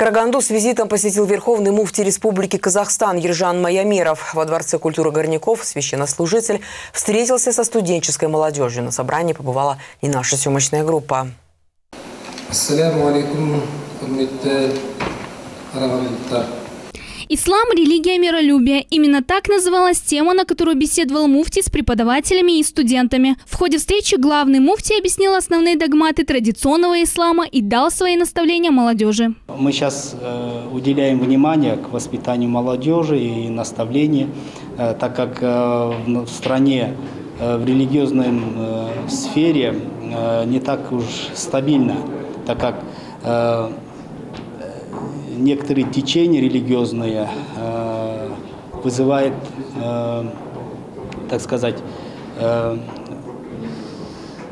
Караганду с визитом посетил Верховный муфтий Республики Казахстан Ержан Маямеров. Во Дворце культуры Горняков священнослужитель встретился со студенческой молодежью. На собрании побывала и наша съемочная группа. Ассаляму алейкум, Ислам – религия миролюбия. Именно так называлась тема, на которую беседовал муфти с преподавателями и студентами. В ходе встречи главный муфти объяснил основные догматы традиционного ислама и дал свои наставления молодежи. Мы сейчас э, уделяем внимание к воспитанию молодежи и наставлению, э, так как э, в стране э, в религиозной э, сфере э, не так уж стабильно, так как э, некоторые течения религиозные э, вызывает, э, так сказать, э,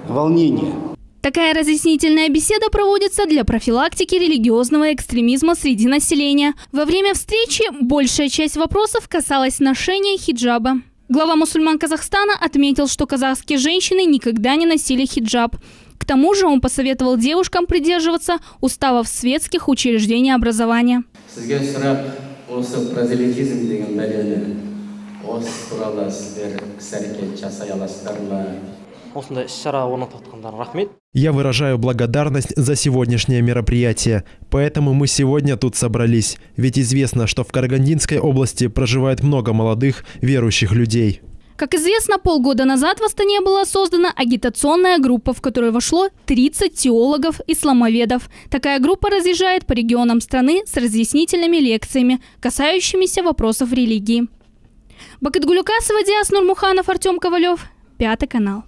волнение. Такая разъяснительная беседа проводится для профилактики религиозного экстремизма среди населения. Во время встречи большая часть вопросов касалась ношения хиджаба. Глава мусульман Казахстана отметил, что казахские женщины никогда не носили хиджаб. К тому же он посоветовал девушкам придерживаться уставов светских учреждений образования. Я выражаю благодарность за сегодняшнее мероприятие. Поэтому мы сегодня тут собрались. Ведь известно, что в Карагандинской области проживает много молодых верующих людей. Как известно, полгода назад в Астане была создана агитационная группа, в которую вошло 30 теологов-исламоведов. Такая группа разъезжает по регионам страны с разъяснительными лекциями, касающимися вопросов религии. Бакытгулюкасова, Диас Нурмуханов, Артем Ковалев, Пятый канал.